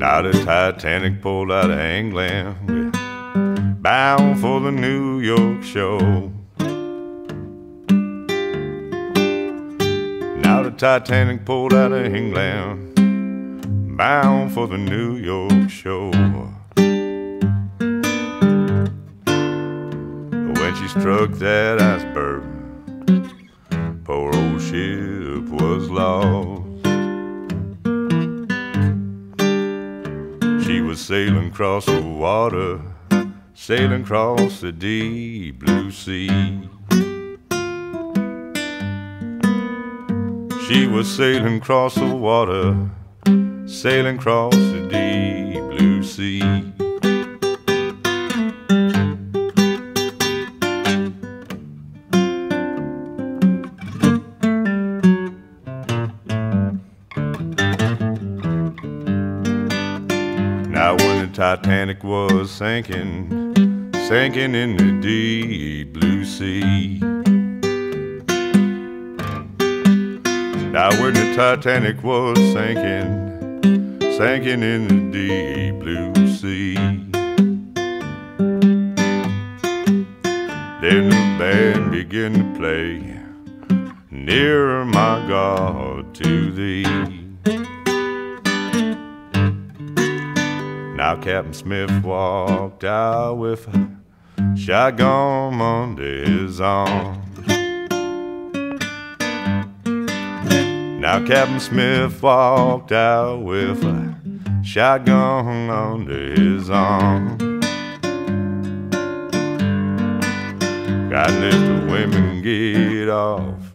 the Titanic pulled out of England, bound for the New York show. Now the Titanic pulled out of England, bound for the New York show. When she struck that iceberg, poor old ship was lost. Was sailing across the water, sailing across the deep blue sea. She was sailing across the water, sailing across the deep blue sea. Now when the Titanic was sinking, sinking in the deep blue sea. Now when the Titanic was sinking, sinking in the deep blue sea. Then the band began to play, Nearer my God to thee. Now Captain Smith walked out with a shotgun under his arm. Now Captain Smith walked out with a shotgun under his arm. God let the women get off,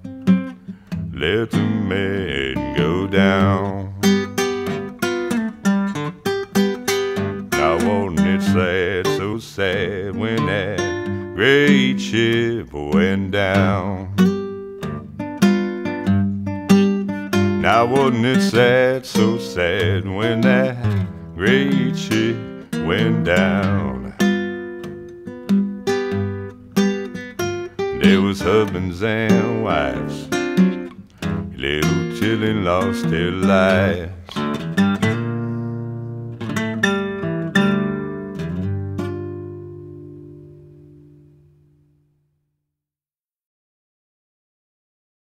let the men go down. That great ship went down? Now wasn't it sad, so sad when that great ship went down? There was husbands and wives, little children lost their lives.